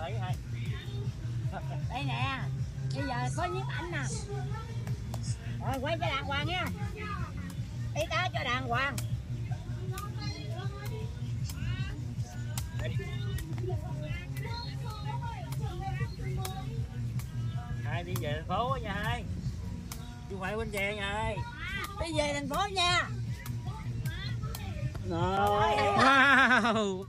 thấy hay. Đây nè bây giờ có nhiếp ảnh nè. Rồi quay cho đàng hoàng nha. Y tá cho đàng hoàng. Hai đi về thành phố nha hai. Chứ không phải bến tre nha hai. Đi về thành phố nha. Wow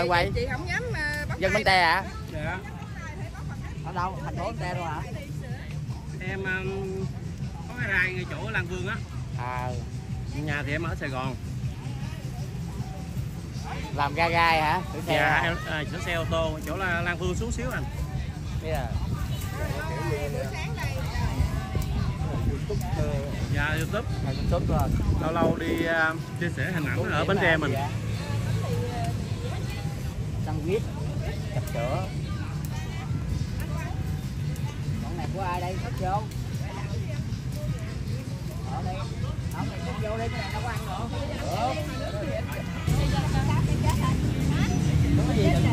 lại quay chị không dám ờ, bắt dân bánh te hả? Dạ. Ở đâu? Thành phố bánh te luôn hả? Em um, có cái rai ngay chỗ Lan Vương á. À nhà thì em ở Sài Gòn. Làm gai gai hả? Thử xe dạ hả? em à, sửa xe ô tô chỗ là Lan Vương xuống xíu anh. Buổi sáng đây dạ YouTube. Tốt rồi. Lâu lâu đi à, chia sẻ hình ảnh ở Bến Tre mình sandwich chập sữa con này của ai đây? Thích vô ở đây. Ở này thích vô đi cái này đâu có ăn được. Đúng cái gì